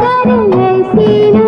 कर ऐसी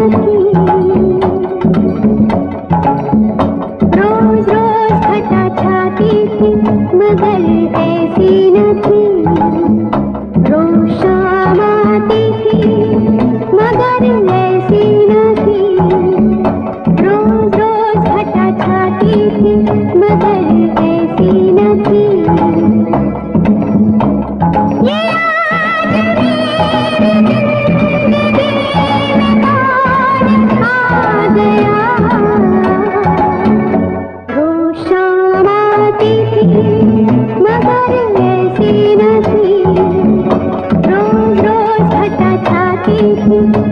Thank you.